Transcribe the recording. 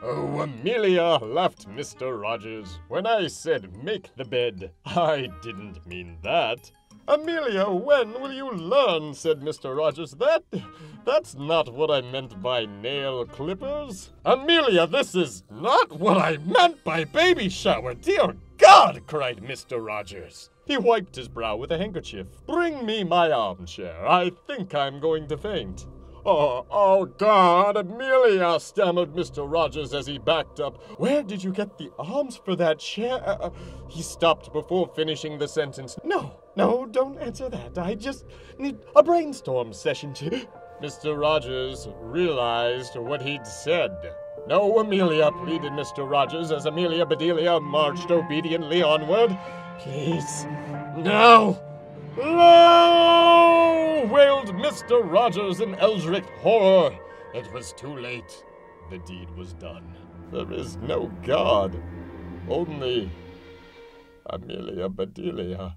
Oh, Amelia, laughed Mr. Rogers. When I said make the bed, I didn't mean that. Amelia, when will you learn? said Mr. Rogers. That. That's not what I meant by nail clippers. Amelia, this is not what I meant by baby shower. Dear God, cried Mr. Rogers. He wiped his brow with a handkerchief. Bring me my armchair. I think I'm going to faint. Oh, oh, God, Amelia, stammered Mr. Rogers as he backed up. Where did you get the arms for that chair? Uh, uh, he stopped before finishing the sentence. No, no, don't answer that. I just need a brainstorm session to. Mr. Rogers realized what he'd said. No, Amelia, pleaded Mr. Rogers as Amelia Bedelia marched obediently onward. Please, no! No! Mr. Rogers in Eldritch horror. It was too late. The deed was done. There is no God, only Amelia Bedelia.